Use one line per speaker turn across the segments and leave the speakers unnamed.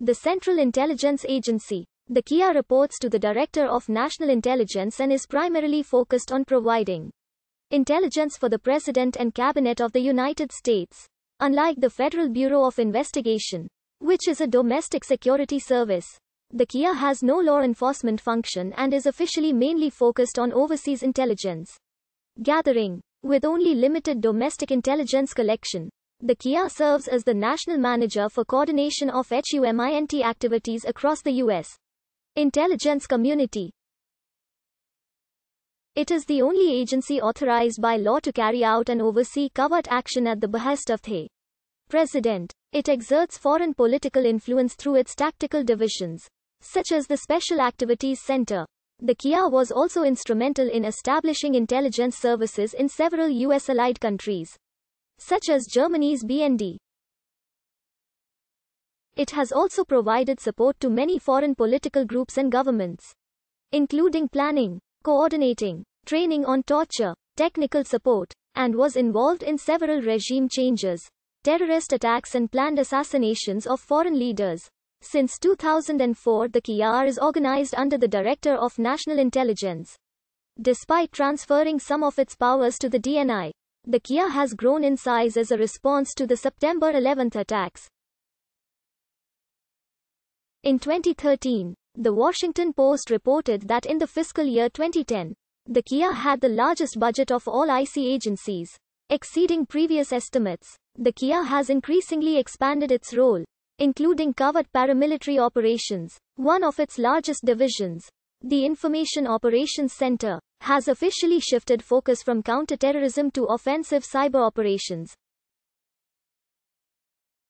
the Central Intelligence Agency. The CIA reports to the Director of National Intelligence and is primarily focused on providing intelligence for the President and Cabinet of the United States. Unlike the Federal Bureau of Investigation, which is a domestic security service, the CIA has no law enforcement function and is officially mainly focused on overseas intelligence gathering. With only limited domestic intelligence collection, the CIA serves as the national manager for coordination of HUMINT activities across the U.S. intelligence community. It is the only agency authorized by law to carry out and oversee covert action at the behest of the President. It exerts foreign political influence through its tactical divisions, such as the Special Activities Center. The CIA was also instrumental in establishing intelligence services in several US allied countries, such as Germany's BND. It has also provided support to many foreign political groups and governments, including planning, coordinating, training on torture, technical support, and was involved in several regime changes, terrorist attacks and planned assassinations of foreign leaders. Since 2004 the CIA is organized under the Director of National Intelligence. Despite transferring some of its powers to the DNI, the CIA has grown in size as a response to the September 11 attacks. In 2013, the Washington Post reported that in the fiscal year 2010, the CIA had the largest budget of all IC agencies, exceeding previous estimates. The CIA has increasingly expanded its role, including covert paramilitary operations, one of its largest divisions. The Information Operations Center has officially shifted focus from counterterrorism to offensive cyber operations.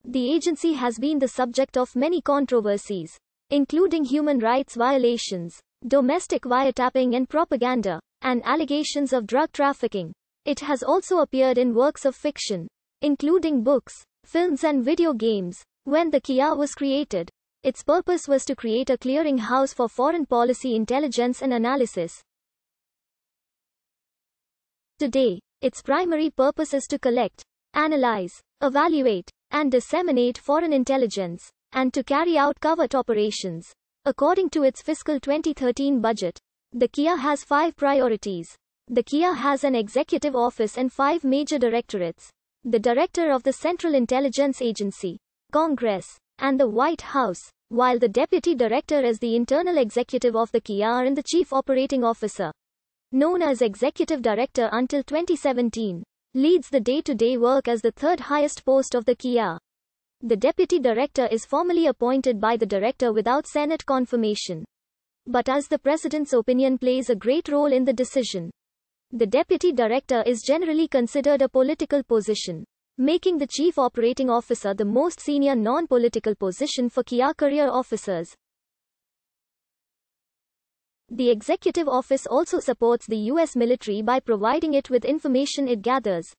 The agency has been the subject of many controversies, including human rights violations, domestic wiretapping and propaganda, and allegations of drug trafficking. It has also appeared in works of fiction, including books, films and video games, when the CIA was created, its purpose was to create a clearinghouse for foreign policy intelligence and analysis. Today, its primary purpose is to collect, analyze, evaluate, and disseminate foreign intelligence, and to carry out covert operations. According to its fiscal 2013 budget, the CIA has five priorities. The CIA has an executive office and five major directorates. The director of the Central Intelligence Agency, Congress, and the White House, while the deputy director is the internal executive of the CIA and the chief operating officer, known as executive director until 2017, leads the day-to-day work as the third highest post of the CIA. The deputy director is formally appointed by the director without Senate confirmation. But as the president's opinion plays a great role in the decision, the deputy director is generally considered a political position making the Chief Operating Officer the most senior non-political position for CIA career officers. The Executive Office also supports the U.S. military by providing it with information it gathers,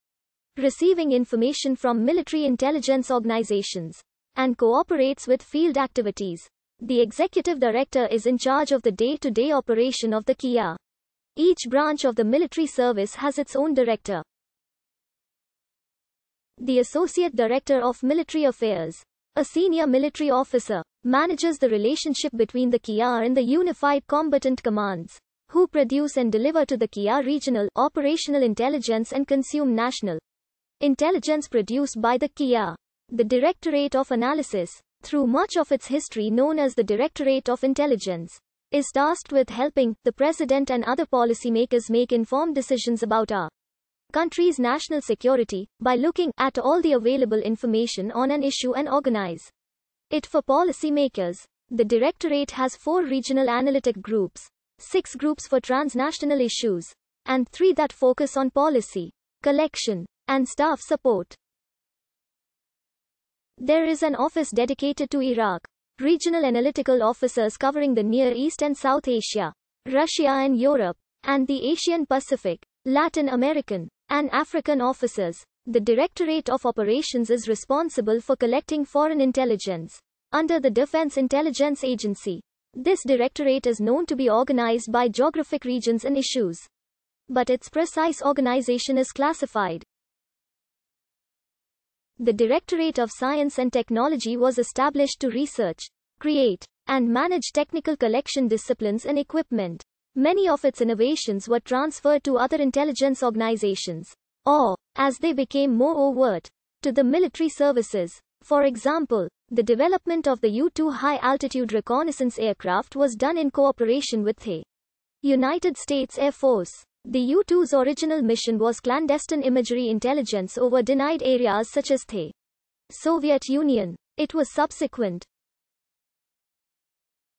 receiving information from military intelligence organizations, and cooperates with field activities. The Executive Director is in charge of the day-to-day operation of the CIA. Each branch of the military service has its own director. The Associate Director of Military Affairs, a senior military officer, manages the relationship between the CIA and the Unified Combatant Commands, who produce and deliver to the CIA regional, operational intelligence and consume national intelligence produced by the CIA. The Directorate of Analysis, through much of its history known as the Directorate of Intelligence, is tasked with helping the President and other policymakers make informed decisions about our country's national security by looking at all the available information on an issue and organize it for policymakers. The Directorate has four regional analytic groups, six groups for transnational issues, and three that focus on policy, collection, and staff support. There is an office dedicated to Iraq, regional analytical officers covering the Near East and South Asia, Russia and Europe, and the Asian Pacific, Latin American, and African officers. The Directorate of Operations is responsible for collecting foreign intelligence under the Defense Intelligence Agency. This directorate is known to be organized by geographic regions and issues. But its precise organization is classified. The Directorate of Science and Technology was established to research, create, and manage technical collection disciplines and equipment. Many of its innovations were transferred to other intelligence organizations, or, as they became more overt, to the military services. For example, the development of the U-2 high-altitude reconnaissance aircraft was done in cooperation with the United States Air Force. The U-2's original mission was clandestine imagery intelligence over denied areas such as the Soviet Union. It was subsequent